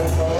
Bible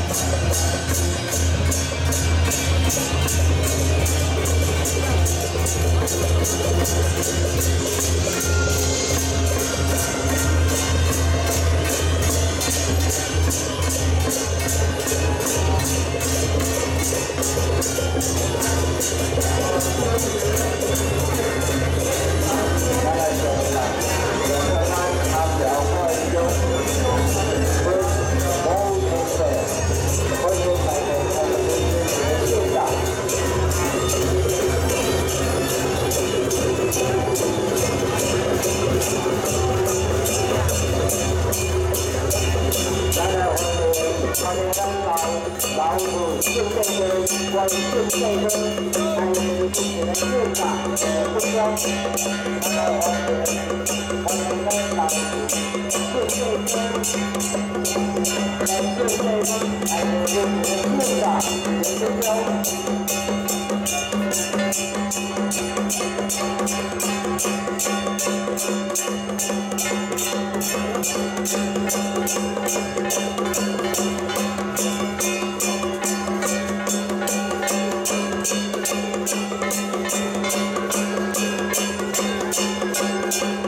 老母就这个，我就这个，还有就是那个啥，呃，不交，然后我们我们的老虎就这个，呃，就这个，还有就是那个啥，不交。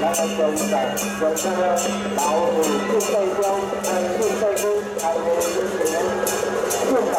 来个现在，有这个老虎、四岁标、呃四岁龟，还有这个。